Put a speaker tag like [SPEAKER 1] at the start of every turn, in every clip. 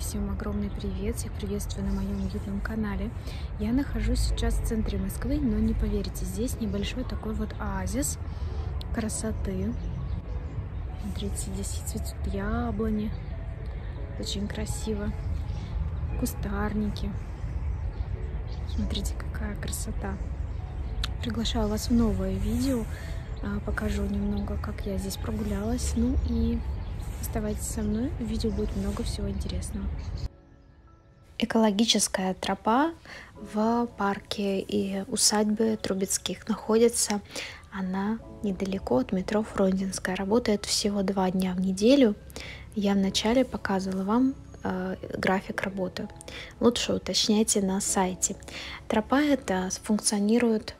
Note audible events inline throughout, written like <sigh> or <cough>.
[SPEAKER 1] всем огромный привет! Всех приветствую на моем уютном канале. Я нахожусь сейчас в центре Москвы, но не поверите, здесь небольшой такой вот оазис красоты. Смотрите, здесь цветут яблони. Очень красиво. Кустарники. Смотрите, какая красота. Приглашаю вас в новое видео. А, покажу немного, как я здесь прогулялась. Ну и Оставайтесь со мной, в видео будет много всего интересного. Экологическая тропа в парке и усадьбы Трубецких находится. Она недалеко от метро Фрунзенская. Работает всего два дня в неделю. Я вначале показывала вам э, график работы. Лучше уточняйте на сайте. Тропа эта функционирует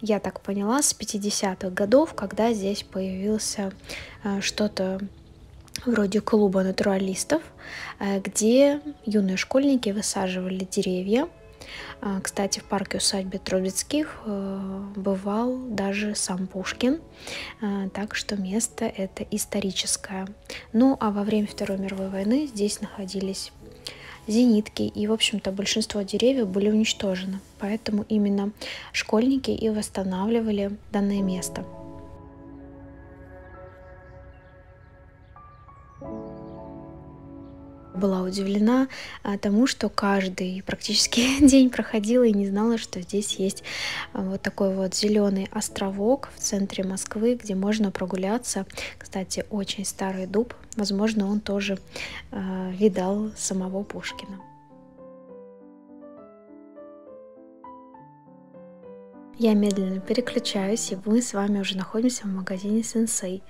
[SPEAKER 1] я так поняла, с 50-х годов, когда здесь появился э, что-то вроде клуба натуралистов, э, где юные школьники высаживали деревья. А, кстати, в парке усадьбы Трубецких э, бывал даже сам Пушкин, э, так что место это историческое. Ну а во время Второй мировой войны здесь находились зенитки, и, в общем-то, большинство деревьев были уничтожены. Поэтому именно школьники и восстанавливали данное место. Была удивлена а, тому, что каждый практически <laughs> день проходила и не знала, что здесь есть а, вот такой вот зеленый островок в центре Москвы, где можно прогуляться. Кстати, очень старый дуб. Возможно, он тоже э, видал самого Пушкина. Я медленно переключаюсь, и мы с вами уже находимся в магазине Сенсей.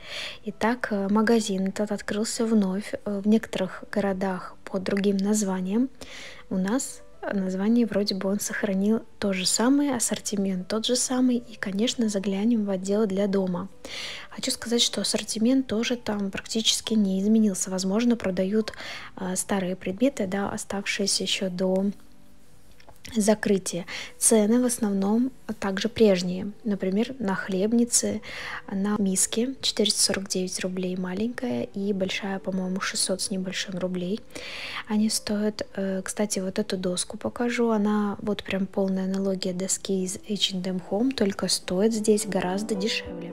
[SPEAKER 1] Итак, э, магазин этот открылся вновь э, в некоторых городах под другим названием. У нас название вроде бы он сохранил то же самое, ассортимент тот же самый, и, конечно, заглянем в отдел для дома. Хочу сказать, что ассортимент тоже там практически не изменился. Возможно, продают э, старые предметы, да, оставшиеся еще до закрытие. Цены в основном также прежние. Например, на хлебнице, на миске 449 рублей маленькая и большая, по-моему, 600 с небольшим рублей. Они стоят, э, кстати, вот эту доску покажу, она вот прям полная аналогия доски из H&M Home, только стоит здесь гораздо дешевле.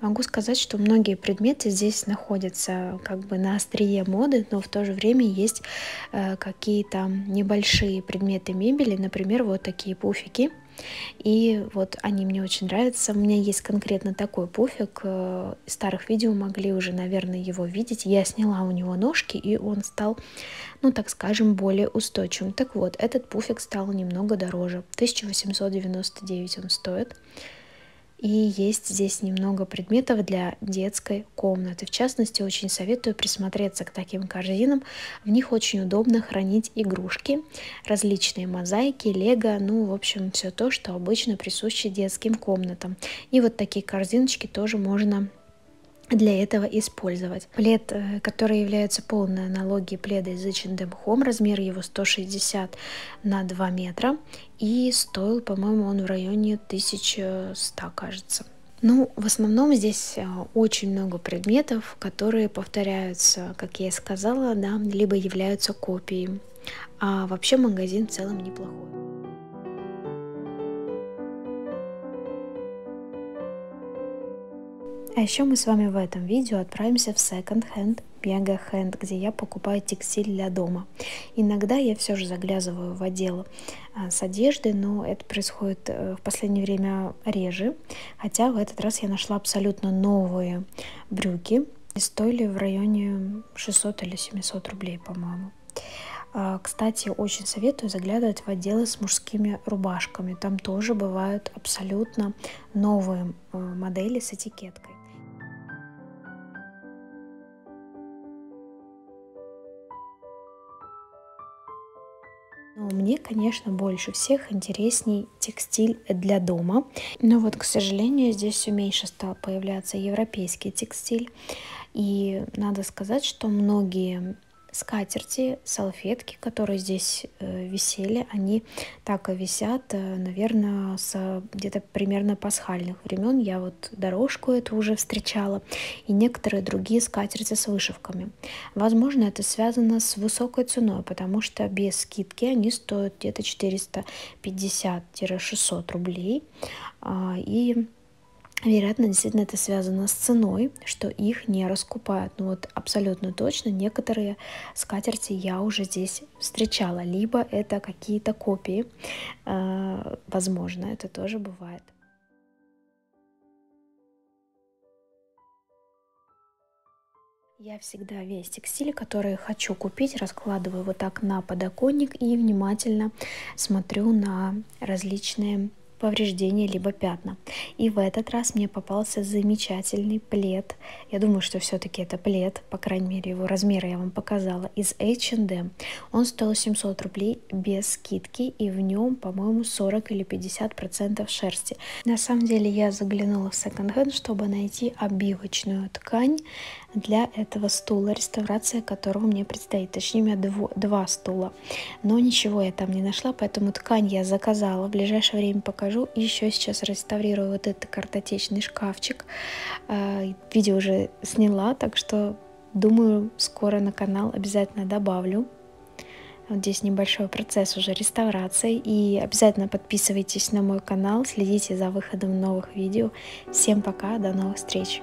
[SPEAKER 1] Могу сказать, что многие предметы здесь находятся как бы на острие моды, но в то же время есть э, какие-то небольшие предметы мебели, например, вот такие пуфики. И вот они мне очень нравятся. У меня есть конкретно такой пуфик. Э, из старых видео могли уже, наверное, его видеть. Я сняла у него ножки, и он стал, ну, так скажем, более устойчивым. Так вот, этот пуфик стал немного дороже. 1899 он стоит. И есть здесь немного предметов для детской комнаты. В частности, очень советую присмотреться к таким корзинам. В них очень удобно хранить игрушки, различные мозаики, лего, ну, в общем, все то, что обычно присуще детским комнатам. И вот такие корзиночки тоже можно для этого использовать. Плед, э, который является полной аналогией пледа из H&M размер его 160 на 2 метра и стоил, по-моему, он в районе 1100, кажется. Ну, в основном здесь э, очень много предметов, которые повторяются, как я и сказала, да, либо являются копией. А вообще магазин в целом неплохой. А еще мы с вами в этом видео отправимся в Second Hand Hand, где я покупаю текстиль для дома. Иногда я все же заглядываю в отдел а, с одеждой, но это происходит э, в последнее время реже. Хотя в этот раз я нашла абсолютно новые брюки. Стоили в районе 600 или 700 рублей, по-моему. А, кстати, очень советую заглядывать в отделы с мужскими рубашками. Там тоже бывают абсолютно новые э, модели с этикеткой. Но мне, конечно, больше всех интересней текстиль для дома. Но вот, к сожалению, здесь все меньше стал появляться европейский текстиль. И надо сказать, что многие скатерти, салфетки, которые здесь э, висели, они так и висят, э, наверное, с где-то примерно пасхальных времен. Я вот дорожку эту уже встречала и некоторые другие скатерти с вышивками. Возможно, это связано с высокой ценой, потому что без скидки они стоят где-то 450-600 рублей. А, и Вероятно, действительно это связано с ценой, что их не раскупают. Но вот абсолютно точно некоторые скатерти я уже здесь встречала. Либо это какие-то копии. Э, возможно, это тоже бывает. Я всегда весь текстиль, который хочу купить, раскладываю вот так на подоконник и внимательно смотрю на различные повреждения либо пятна. И в этот раз мне попался замечательный плед. Я думаю, что все-таки это плед, по крайней мере его размеры я вам показала, из H&M. Он стоил 700 рублей без скидки и в нем, по-моему, 40 или 50 процентов шерсти. На самом деле я заглянула в секонд-хенд, чтобы найти обивочную ткань для этого стула, реставрация которого мне предстоит. Точнее, у меня дво, два стула. Но ничего я там не нашла, поэтому ткань я заказала. В ближайшее время покажу. Еще сейчас реставрирую вот этот картотечный шкафчик. А, видео уже сняла, так что думаю, скоро на канал обязательно добавлю. Вот здесь небольшой процесс уже реставрации. И обязательно подписывайтесь на мой канал, следите за выходом новых видео. Всем пока, до новых встреч!